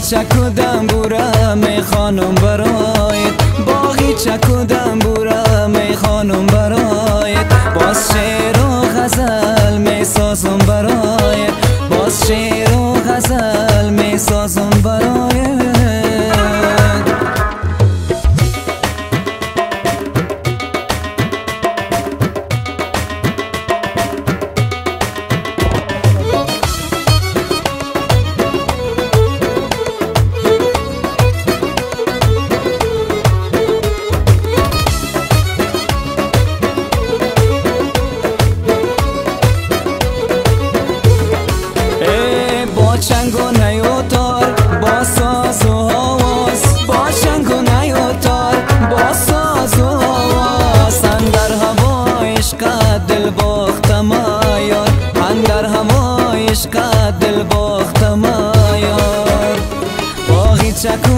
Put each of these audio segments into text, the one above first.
چک و دنبورم خانم برایت باقی چک و دنبورم خانم برایت باز شعر و غزل می سازم باز شعر چنگ و نیوتار با ساز و حواس با چنگ و نیوتار با ساز و حواس در هوایش قد دل باختم آیار. در هوایش قد دل باختم آیار. باقی چک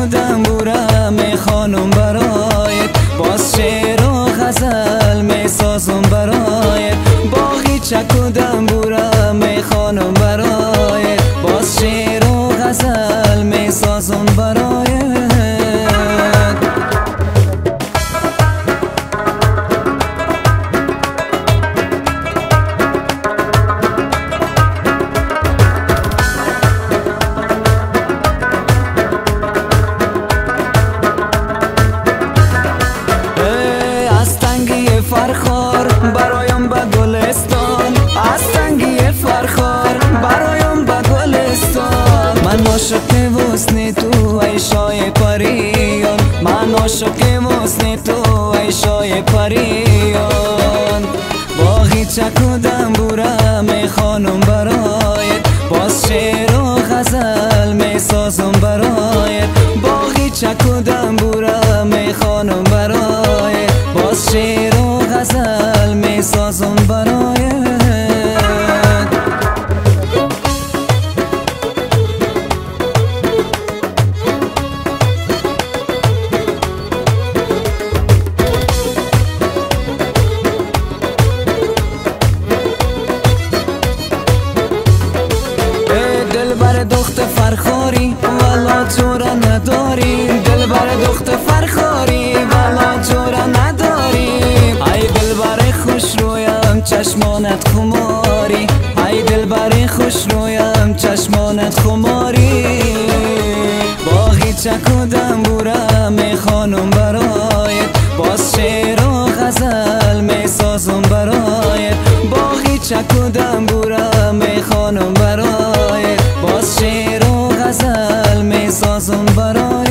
فرخار برایم به گلستان. از تنگی فرخار برایم به گلستان. من عاشق تو ای شای پریان. من عاشق وسن تو ای شای پریان. باقی چک و دنبورم خانم برایت. باز شعر و غزل می سازم برایت. باقی چک و بر دخت فرخاری والا تو را نداری. دلبر دخت فرخاری والا تو را نداری. ای دلبر خوش رویم چشمانت خماری. ای دلبر خوش رویم چشمانت خماری. باغی چکودم بورم ای خانم برایت باز شعر و غزل می سازم برایت باغی چکودم برای